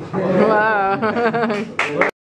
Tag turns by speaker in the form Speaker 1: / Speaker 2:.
Speaker 1: Wow.